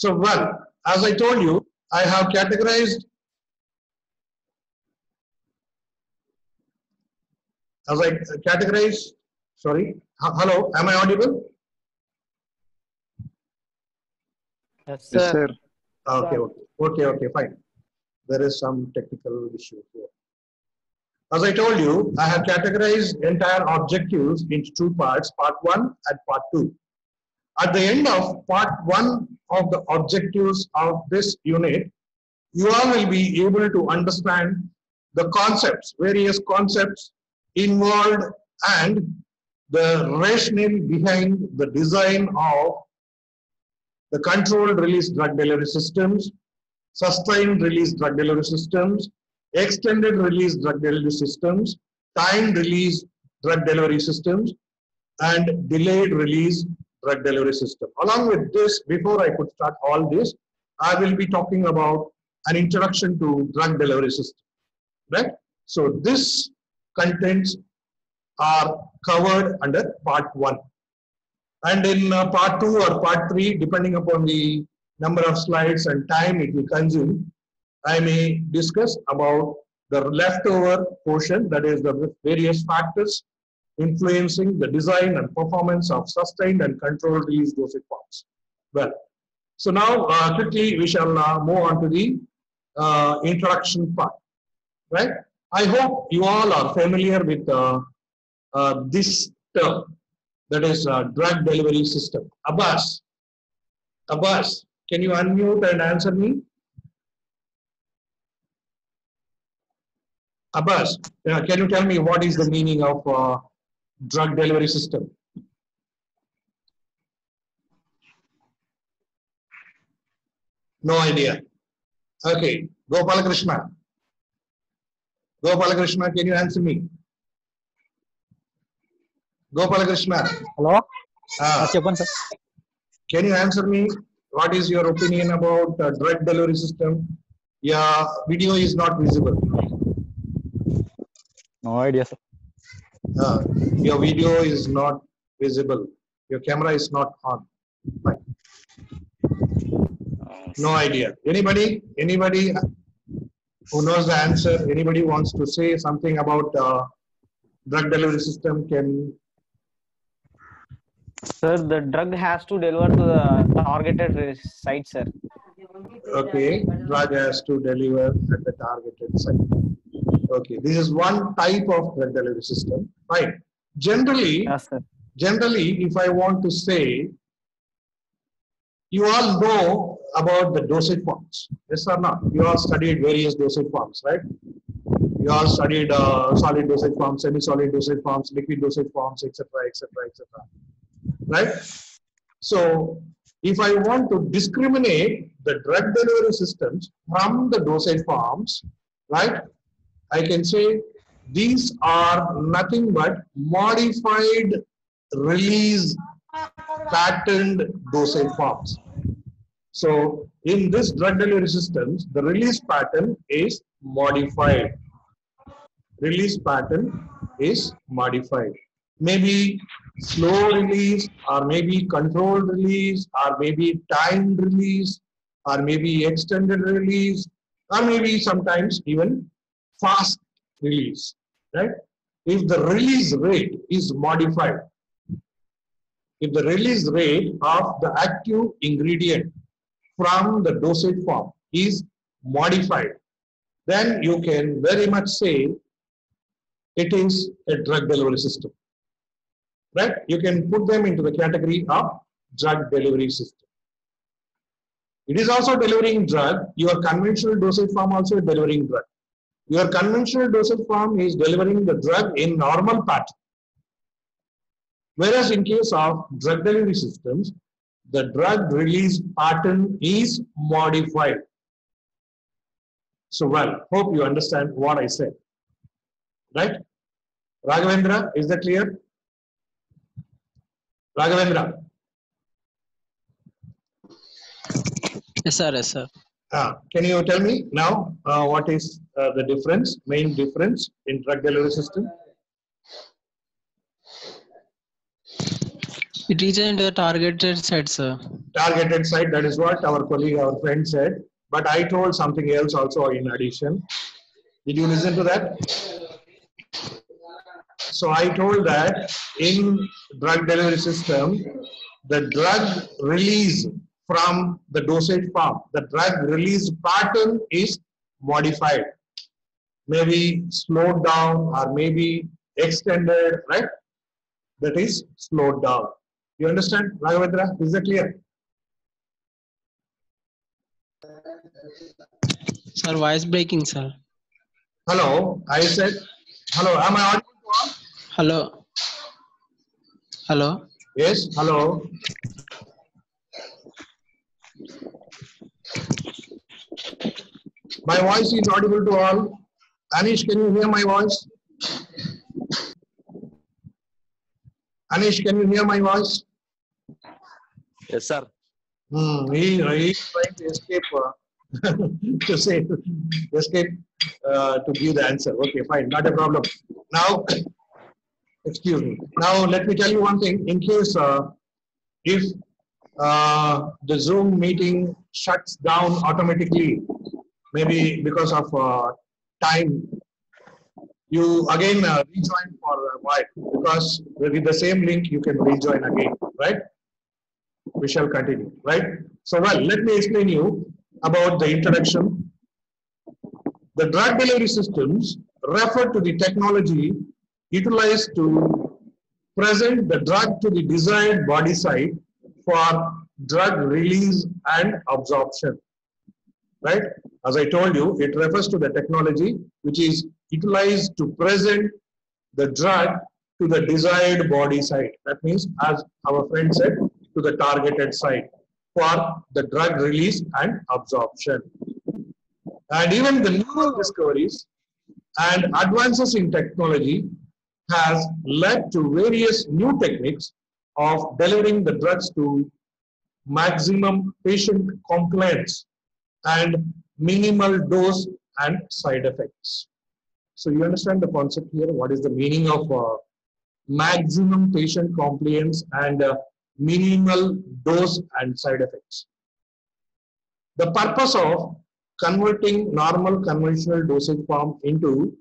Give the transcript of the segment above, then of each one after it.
So, well, as I told you, I have categorized as I categorize, sorry, hello, am I audible? Yes, Yes, sir. sir. Okay, okay, okay, okay, fine. There is some technical issue here. As I told you, I have categorized entire objectives into two parts, part one and part two. At the end of part one of the objectives of this unit, you all will be able to understand the concepts, various concepts involved and the rationale behind the design of the controlled release drug delivery systems, sustained release drug delivery systems, extended release drug delivery systems, time release drug delivery systems, and delayed release drug delivery system. Along with this, before I could start all this, I will be talking about an introduction to drug delivery system. Right? So this contents are covered under part one. And in uh, part two or part three, depending upon the number of slides and time it will consume, I may discuss about the leftover portion, that is the various factors influencing the design and performance of sustained and controlled release dosage forms. Well, so now uh, quickly we shall uh, move on to the uh, introduction part, right? I hope you all are familiar with uh, uh, this term, that is uh, drug delivery system. Abbas, Abbas, can you unmute and answer me? Abbas, can you tell me what is the meaning of drug delivery system. No idea. Okay, Gopal Krishna. Gopal Krishna, can you answer me? Gopal Krishna. Hello. Ah. Can you answer me? What is your opinion about uh, drug delivery system? Yeah, video is not visible. No idea, sir. Uh, your video is not visible. Your camera is not on. Fine. No idea. Anybody? Anybody who knows the answer? Anybody wants to say something about uh, drug delivery system? Can Sir, the drug has to deliver to the targeted site, sir. okay, drug has to deliver at the targeted site. Okay, this is one type of drug delivery system. Right. Generally, Yes, generally, if I want to say, you all know about the dosage forms, yes or not? You all studied various dosage forms, right? You all studied uh, solid dosage forms, semi-solid dosage forms, liquid dosage forms, etc., etc., etc. Right? So, if I want to discriminate the drug delivery systems from the dosage forms, right? I can say these are nothing but modified release patterned dosage forms. So in this drug delivery systems, the release pattern is modified. Release pattern is modified. Maybe slow release or maybe controlled release or maybe timed release or maybe extended release or maybe sometimes even fast release, right? If the release rate is modified, if the release rate of the active ingredient from the dosage form is modified, then you can very much say it is a drug delivery system. Right? You can put them into the category of drug delivery system. It is also delivering drug. Your conventional dosage form also delivering drug. Your conventional dosage form is delivering the drug in normal pattern. Whereas in case of drug delivery systems, the drug release pattern is modified. So, well, hope you understand what I said. Right? Raghavendra, is that clear? Raghavendra, Yes, sir. Yes, sir. Ah, can you tell me now uh, what is uh, the difference, main difference in drug delivery system? It reaches into the targeted site, sir. targeted site. That is what our colleague, our friend said. But I told something else also in addition. Did you listen to that? So I told that in drug delivery system, the drug release from the dosage form, the drug release pattern is modified. Maybe slowed down or maybe extended, right? That is slowed down. You understand, Raghavendra? Is that clear? Sir, voice breaking, sir. Hello, I said, hello, am I audible? Hello. Hello. Yes, hello. My voice is audible to all. Anish, can you hear my voice? Anish, can you hear my voice? Yes, sir. Hmm, he, he's trying to escape, uh, to say, escape uh, to give the answer. Okay, fine, not a problem. Now, excuse me. Now, let me tell you one thing. In case uh, if uh, the Zoom meeting shuts down automatically, maybe because of uh, time, you again uh, rejoin for while because with the same link you can rejoin again, right? we shall continue, right? So, well, let me explain you about the introduction. The drug delivery systems refer to the technology utilized to present the drug to the desired body site for drug release and absorption, right? As I told you, it refers to the technology which is utilized to present the drug to the desired body site. That means, as our friend said, to the targeted site for the drug release and absorption. And even the new discoveries and advances in technology has led to various new techniques of delivering the drugs to maximum patient compliance and minimal dose and side effects. So you understand the concept here? What is the meaning of uh, maximum patient compliance and uh, minimal dose and side effects. The purpose of converting normal conventional dosage form into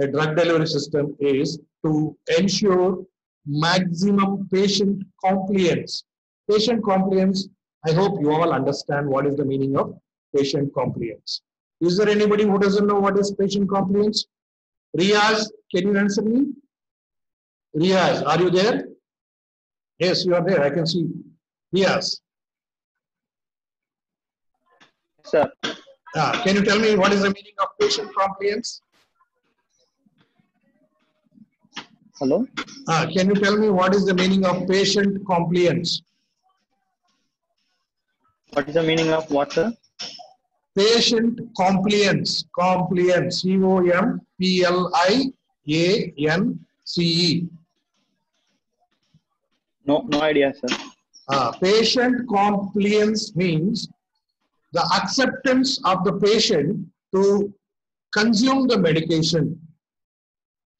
a drug delivery system is to ensure maximum patient compliance. Patient compliance, I hope you all understand what is the meaning of patient compliance. Is there anybody who doesn't know what is patient compliance? Riaz, can you answer me? Riaz, are you there? Yes, you are there. I can see. Yes. Sir, Ah, can you tell me what is the meaning of patient compliance? Hello. Ah, can you tell me what is the meaning of patient compliance? What is the meaning of what, sir? Patient compliance. Compliance. C O M P L I A N C E. No, no idea, sir. Uh, patient compliance means the acceptance of the patient to consume the medication.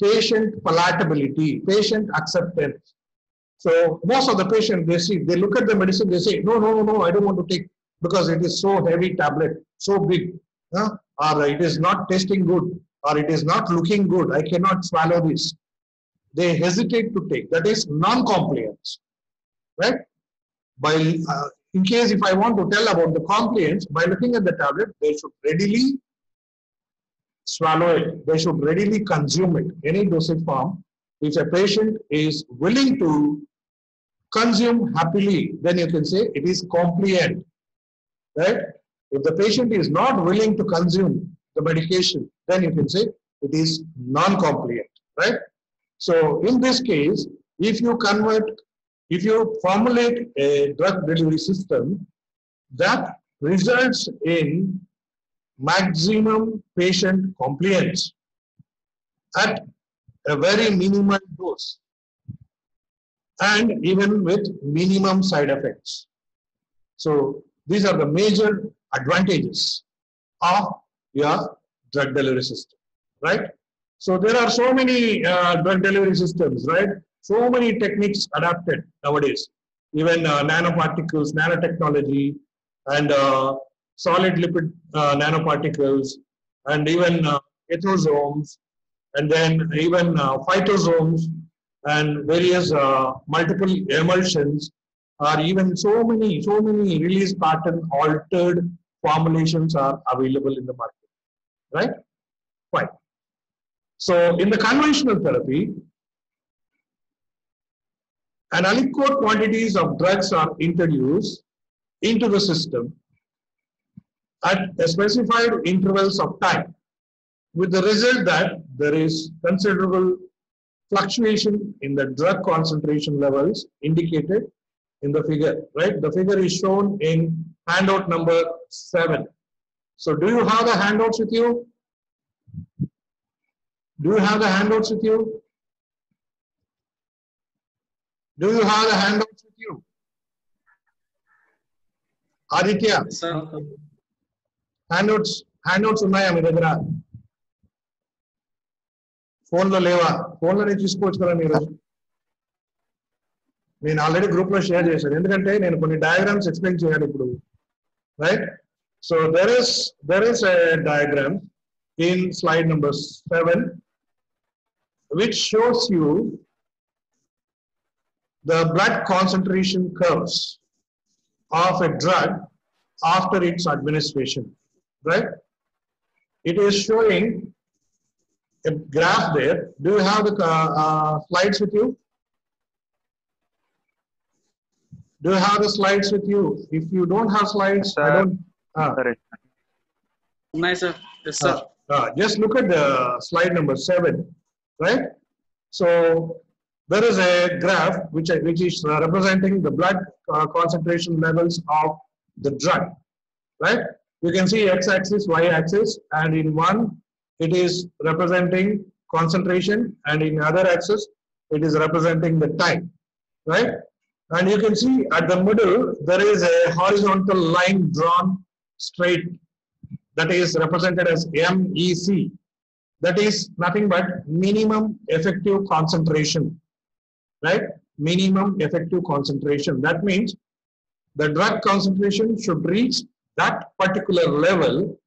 Patient palatability, patient acceptance. So most of the patient they see, they look at the medicine, they say, no, no, no, no, I don't want to take because it is so heavy tablet, so big, huh? or it is not tasting good, or it is not looking good. I cannot swallow this. They hesitate to take. That is non-compliance, right? by uh, in case if I want to tell about the compliance, by looking at the tablet, they should readily swallow it. They should readily consume it. Any dosage form, if a patient is willing to consume happily, then you can say it is compliant, right? If the patient is not willing to consume the medication, then you can say it is non-compliant, right? So in this case, if you convert if you formulate a drug delivery system that results in maximum patient compliance at a very minimal dose and even with minimum side effects. So these are the major advantages of your drug delivery system, right? So there are so many uh, drug delivery systems, right? so many techniques adapted nowadays. even uh, nanoparticles, nanotechnology, and uh, solid lipid uh, nanoparticles, and even uh, ethosomes, and then even uh, phytosomes, and various multiple emulsions, or even so many, so many release pattern altered formulations are available in the market, right? Fine. So in the conventional therapy, an aliquot quantities of drugs are introduced into the system at specified intervals of time with the result that there is considerable fluctuation in the drug concentration levels indicated in the figure, right? The figure is shown in handout number seven. So do you have the handouts with you? Do you have the handouts with you? Do you have the handouts with you? Aditya, handouts handouts ఉన్నాయా మీ దగ్గర phone లో లేవా phone లోనే తీసుకోవచ్చు కదా మీరు నేను ఆల్రెడీ గ్రూప్ లో షేర్ చేశాను ఎందుకంటే నేను కొన్ని డయాగ్రామ్స్ ఎక్స్ప్లెయిన్ చేయాలి ఇప్పుడు right so there is there is a diagram in slide number seven which shows you the blood concentration curves of a drug after its administration, right? It is showing a graph there. Do you have the uh, uh, slides with you? Do you have the slides with you? If you don't have slides, I don't. ah. Correct. Nice, sir. Yes, sir. Uh, uh, just look at the slide number seven, right? So there is a graph which which is uh, representing the blood uh, concentration levels of the drug, right? You can see x-axis, y-axis, and in one it is representing concentration, and in other axis it is representing the time, right? And you can see at the middle there is a horizontal line drawn straight that is represented as MEC. That is nothing but minimum effective concentration, right? Minimum effective concentration. That means the drug concentration should reach that particular level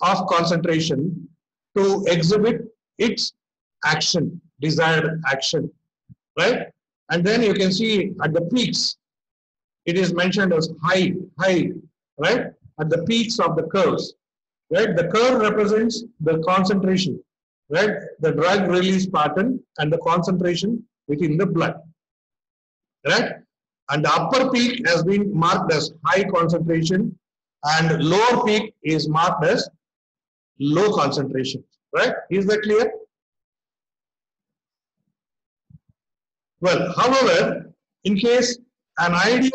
of concentration to exhibit its action, desired action, right? And then you can see at the peaks, it is mentioned as high, high, right? At the peaks of the curves, right? The curve represents the concentration, right? The drug release pattern and the concentration within the blood, right? And the upper peak has been marked as high concentration and lower peak is marked as low concentration, right? Is that clear? Well, however, in case an ideal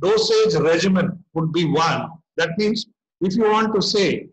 dosage regimen would be one, that means if you want to say